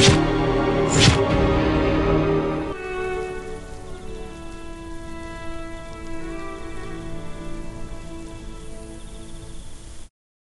You.